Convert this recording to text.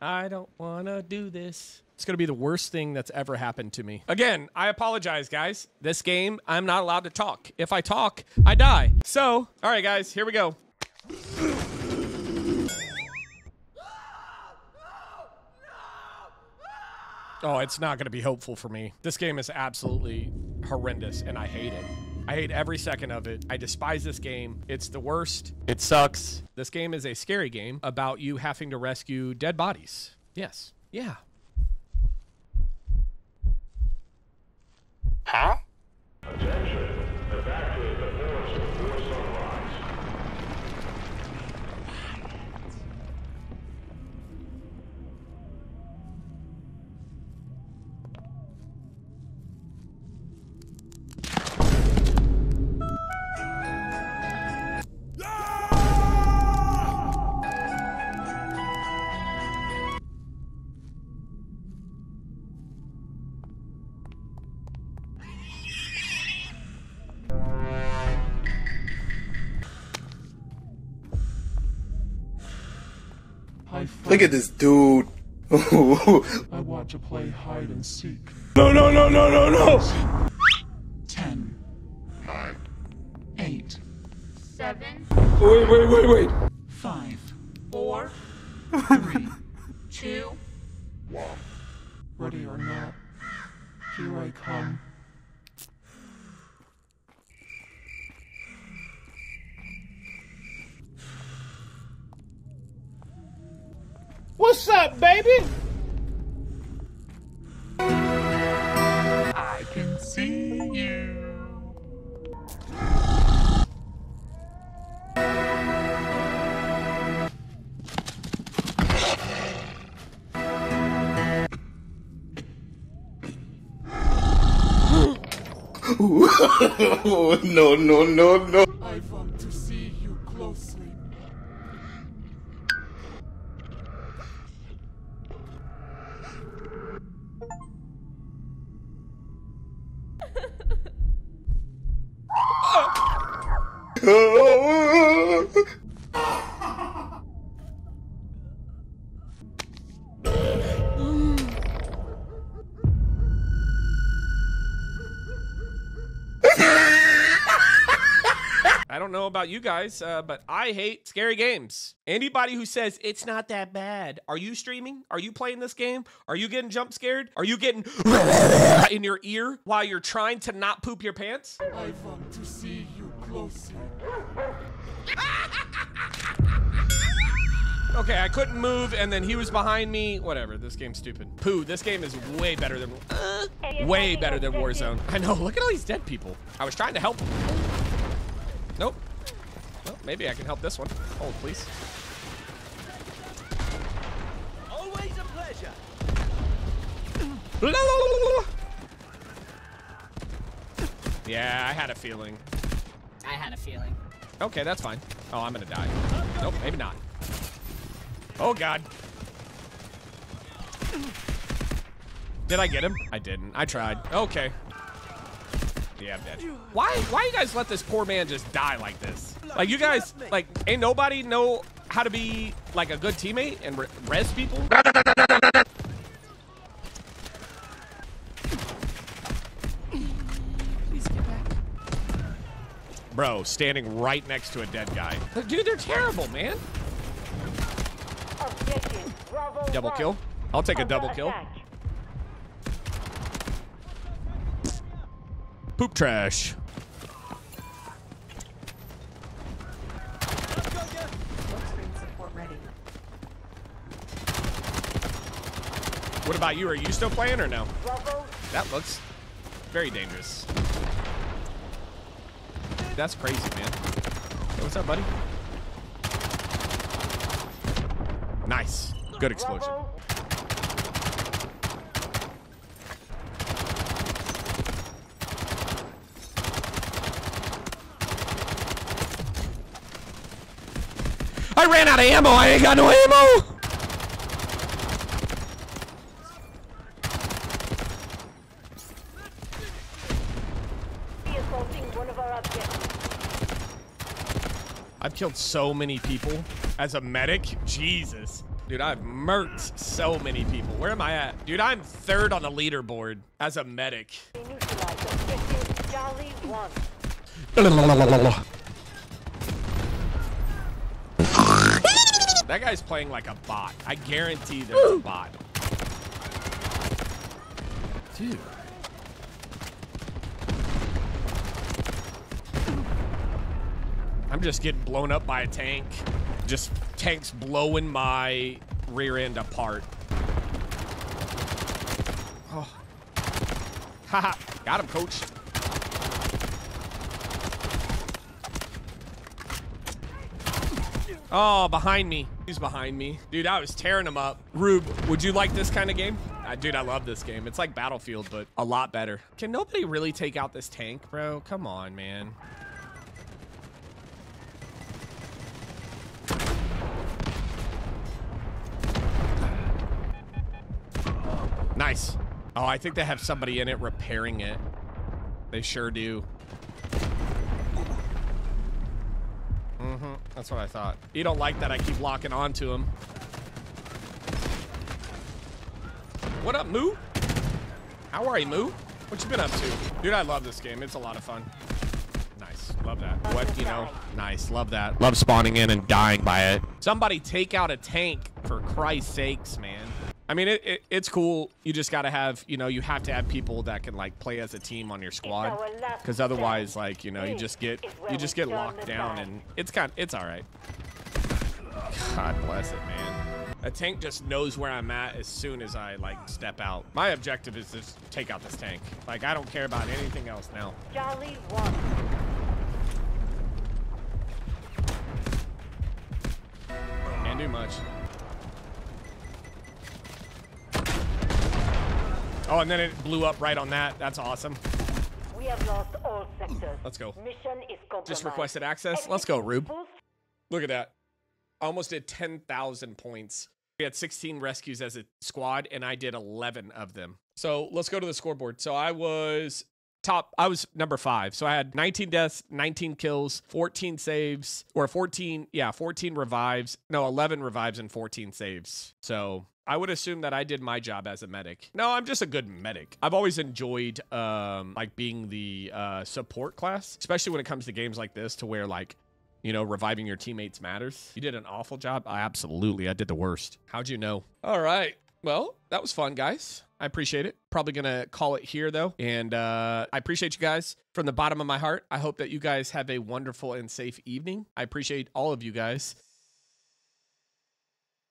I don't want to do this. It's going to be the worst thing that's ever happened to me. Again, I apologize, guys. This game, I'm not allowed to talk. If I talk, I die. So, all right, guys, here we go. Oh, it's not going to be hopeful for me. This game is absolutely horrendous, and I hate it. I hate every second of it. I despise this game. It's the worst. It sucks. This game is a scary game about you having to rescue dead bodies. Yes. Yeah. Huh? Look at this dude. I want to play hide and seek. no, no, no, no, no, no. Ten. Nine. Eight. seven, Wait, wait, wait, wait. Five. four, Three. two, One. Ready or not, here I come. What's up, baby? I can see you. no, no, no, no. I don't know about you guys, uh, but I hate scary games. Anybody who says it's not that bad, are you streaming? Are you playing this game? Are you getting jump scared? Are you getting in your ear while you're trying to not poop your pants? I want to see you closely. Okay, I couldn't move, and then he was behind me. Whatever, this game's stupid. Pooh, this game is way better than, uh, way better than Warzone. I know, look at all these dead people. I was trying to help. Nope. Well, maybe I can help this one. Hold, please. Always a pleasure. Yeah, I had a feeling. Had a feeling. Okay, that's fine. Oh, I'm gonna die. Nope, maybe not. Oh, God. Did I get him? I didn't. I tried. Okay. Yeah, I'm dead. Why, why you guys let this poor man just die like this? Like, you guys, like, ain't nobody know how to be, like, a good teammate and re res people? Standing right next to a dead guy. Dude, they're terrible, man. Double kill. I'll take a double kill. Poop trash. What about you? Are you still playing or no? That looks very dangerous. That's crazy, man. Hey, what's up, buddy? Nice. Good explosion. I ran out of ammo. I ain't got no ammo. I've killed so many people as a medic. Jesus. Dude, I've murked so many people. Where am I at? Dude, I'm third on the leaderboard as a medic. Neutralize objective Charlie 1. That guy's playing like a bot. I guarantee there's a bot. Dude. I'm just getting blown up by a tank. Just tanks blowing my rear end apart. Oh. Haha. Got him, coach. Oh, behind me. He's behind me. Dude, I was tearing him up. Rube, would you like this kind of game? Uh, dude, I love this game. It's like Battlefield, but a lot better. Can nobody really take out this tank, bro? Come on, man. Nice. Oh, I think they have somebody in it repairing it. They sure do. Mm-hmm. That's what I thought. You don't like that I keep locking onto him. What up, Moo? How are you, Moo? What you been up to? Dude, I love this game. It's a lot of fun. Nice. Love that. What, you know? Nice. Love that. Love spawning in and dying by it. Somebody take out a tank, for Christ's sakes, man. I mean, it, it, it's cool. You just got to have, you know, you have to have people that can like play as a team on your squad, because otherwise, like, you know, you just get you just get locked down, and it's kind, it's all right. God bless it, man. A tank just knows where I'm at as soon as I like step out. My objective is just take out this tank. Like, I don't care about anything else now. Charlie 1. Can't do much. Oh, and then it blew up right on that. That's awesome. We have lost all sectors. Let's go. Mission is compromised. Just requested access. Let's go, Rube. Look at that. I almost did 10,000 points. We had 16 rescues as a squad, and I did 11 of them. So let's go to the scoreboard. So I was top, I was number five. So I had 19 deaths, 19 kills, 14 saves, or 14, yeah, 14 revives. No, 11 revives and 14 saves. So I would assume that I did my job as a medic. No, I'm just a good medic. I've always enjoyed um like being the uh support class, especially when it comes to games like this to where like you know, reviving your teammates matters. You did an awful job. I absolutely, I did the worst. How'd you know? All right. Well, that was fun, guys. I appreciate it. Probably gonna call it here though. And uh, I appreciate you guys from the bottom of my heart. I hope that you guys have a wonderful and safe evening. I appreciate all of you guys.